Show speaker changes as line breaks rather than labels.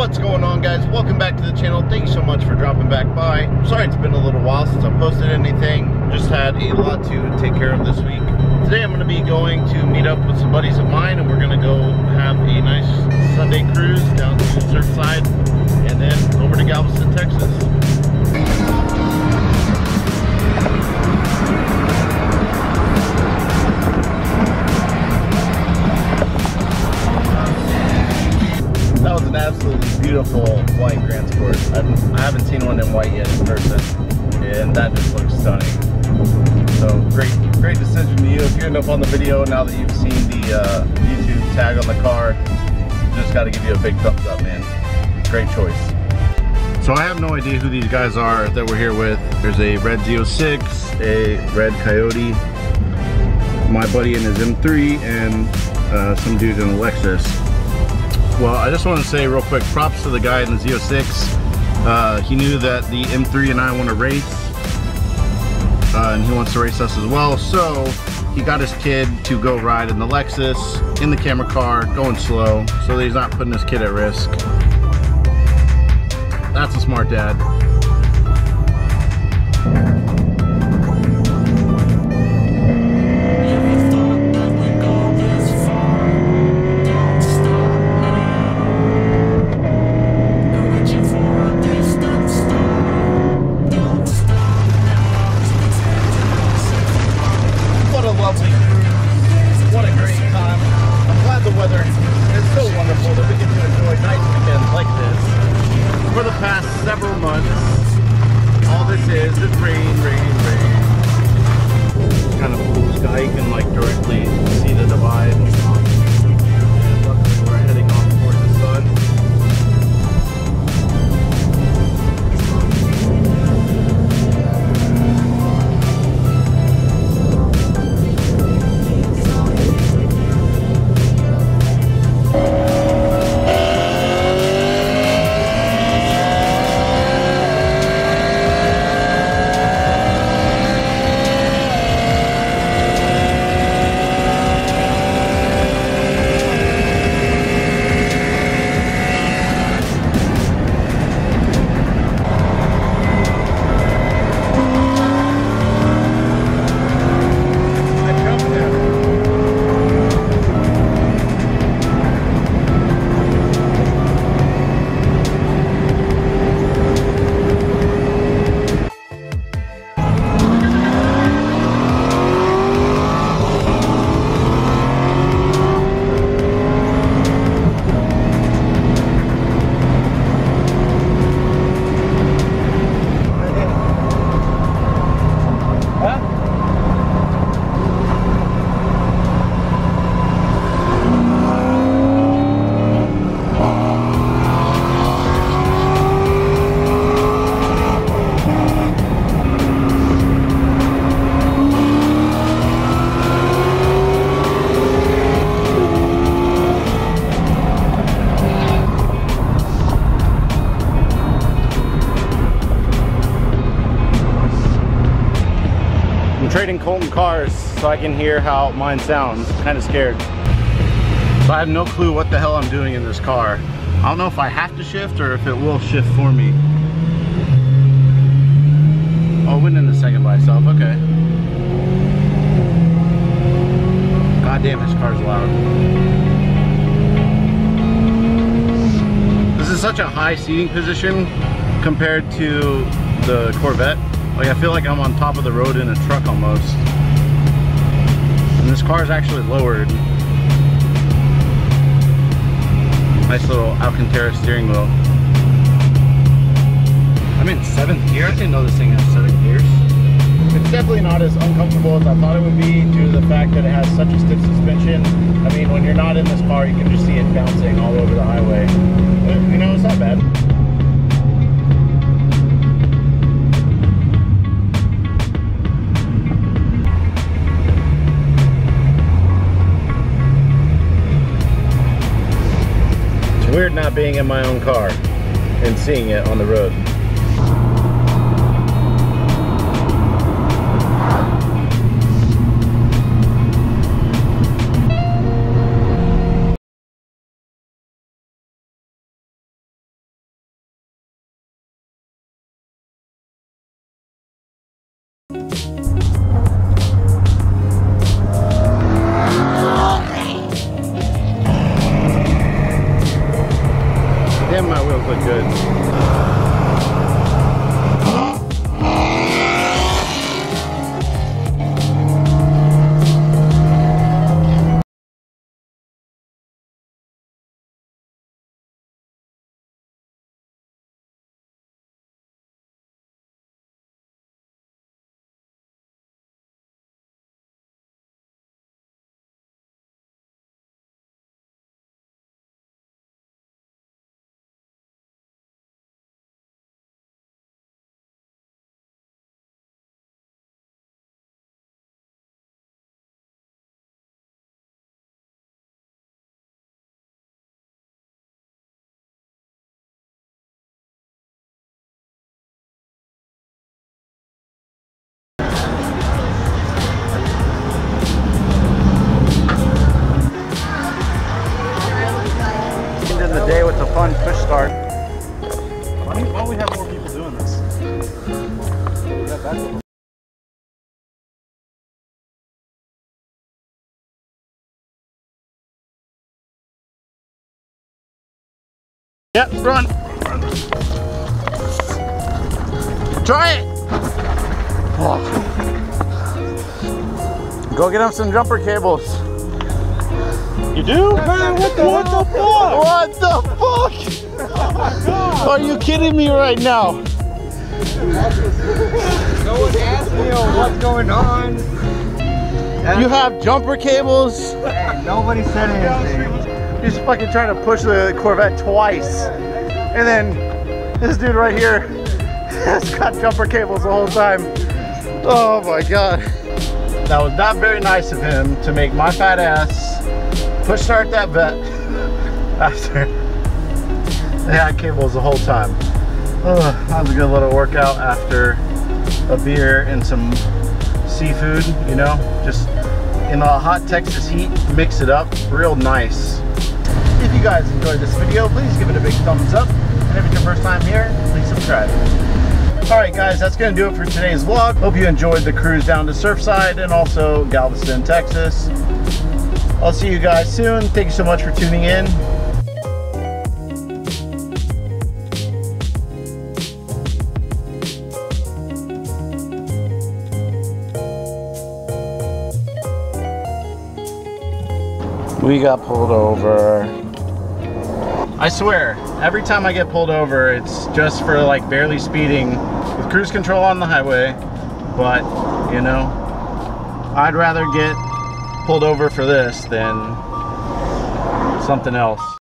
What's going on guys? Welcome back to the channel. Thank you so much for dropping back by. Sorry it's been a little while since I posted anything. Just had a lot to take care of this week. Today I'm going to be going to meet up with some buddies of mine and we're going to go have a nice Sunday cruise down to Surfside and then over to Galveston, Texas. White Grand Sport. I've, I haven't seen one in white yet in person, and that just looks stunning. So great, great decision to you. If you end up on the video now that you've seen the uh, YouTube tag on the car, just got to give you a big thumbs up, man. Great choice. So I have no idea who these guys are that we're here with. There's a red Z06, a red Coyote, my buddy in his M3, and uh, some dude in a Lexus. Well, I just want to say real quick, props to the guy in the Z06. Uh, he knew that the M3 and I want to race, uh, and he wants to race us as well. So he got his kid to go ride in the Lexus, in the camera car, going slow, so that he's not putting his kid at risk. That's a smart dad. All this is is rain, rain, rain. Kind of cool sky. You can like directly see the divide. Trading Colton cars so I can hear how mine sounds. Kind of scared. So I have no clue what the hell I'm doing in this car. I don't know if I have to shift or if it will shift for me. Oh, it went in the second by itself. Okay. God damn, this car's loud. This is such a high seating position compared to the Corvette. Like I feel like I'm on top of the road in a truck almost. And this car is actually lowered. Nice little Alcantara steering wheel. I'm in seventh gear. I didn't know this thing has seven gears. It's definitely not as uncomfortable as I thought it would be due to the fact that it has such a stiff suspension. I mean, when you're not in this car, you can just see it bouncing all over the highway. But, you know, it's not bad. Weird not being in my own car and seeing it on the road. Yep, run. Try it. Oh. Go get him some jumper cables.
You do? Man, what the, what the fuck?
What the fuck? Oh Are you kidding me right now?
No one asked me what's going on.
You have jumper cables?
Hey, nobody said anything.
He's fucking trying to push the Corvette twice. And then this dude right here has got jumper cables the whole time. Oh my god. That was not very nice of him to make my fat ass push start that vet after they had cables the whole time. Oh, that was a good little workout after a beer and some seafood, you know, just in the hot Texas heat, mix it up real nice. You guys enjoyed this video, please give it a big thumbs up. And if it's your first time here, please subscribe. Alright guys, that's going to do it for today's vlog. Hope you enjoyed the cruise down to Surfside and also Galveston, Texas. I'll see you guys soon. Thank you so much for tuning in. We got pulled over. I swear, every time I get pulled over, it's just for like barely speeding with cruise control on the highway. But, you know, I'd rather get pulled over for this than something else.